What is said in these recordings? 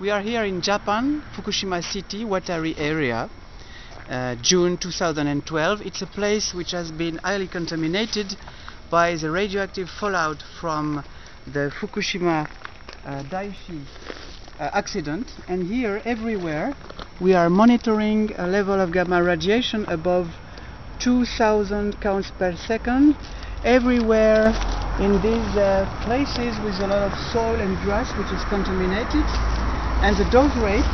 We are here in Japan, Fukushima City, Watari area, uh, June 2012. It's a place which has been highly contaminated by the radioactive fallout from the Fukushima uh, Daiichi uh, accident. And here, everywhere, we are monitoring a level of gamma radiation above 2000 counts per second. Everywhere in these uh, places with a lot of soil and grass which is contaminated and the dose rate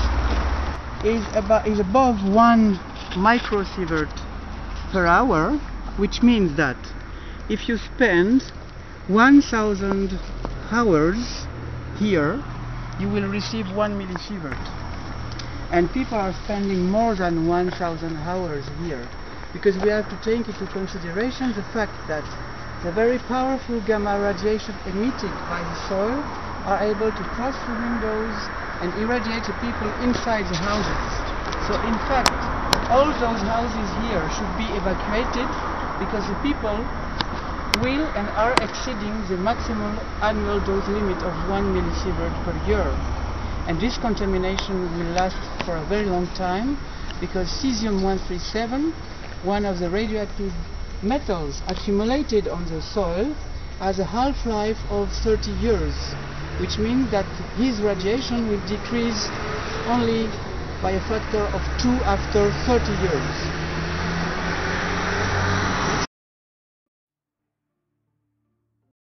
is, about, is above 1 microsievert per hour, which means that if you spend 1000 hours here, you will receive 1 millisievert. And people are spending more than 1000 hours here because we have to take into consideration the fact that the very powerful gamma radiation emitted by the soil are able to cross the windows and irradiate the people inside the houses. So in fact, all those houses here should be evacuated because the people will and are exceeding the maximum annual dose limit of 1 millisievert per year. And this contamination will last for a very long time because cesium-137, one of the radioactive metals accumulated on the soil, has a half-life of 30 years which means that his radiation will decrease only by a factor of 2 after 30 years.